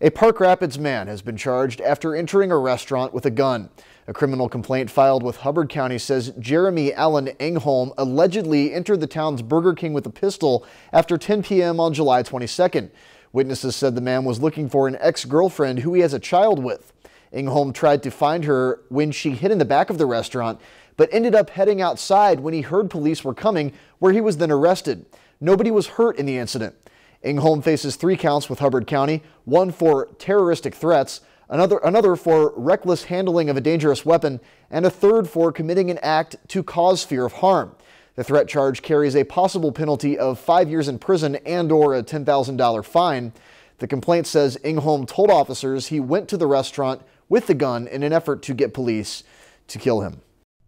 A Park Rapids man has been charged after entering a restaurant with a gun. A criminal complaint filed with Hubbard County says Jeremy Allen Engholm allegedly entered the town's Burger King with a pistol after 10 p.m. on July 22nd. Witnesses said the man was looking for an ex-girlfriend who he has a child with. Engholm tried to find her when she hid in the back of the restaurant, but ended up heading outside when he heard police were coming, where he was then arrested. Nobody was hurt in the incident. Engholm faces three counts with Hubbard County, one for terroristic threats, another, another for reckless handling of a dangerous weapon, and a third for committing an act to cause fear of harm. The threat charge carries a possible penalty of five years in prison and or a $10,000 fine. The complaint says Engholm told officers he went to the restaurant with the gun in an effort to get police to kill him.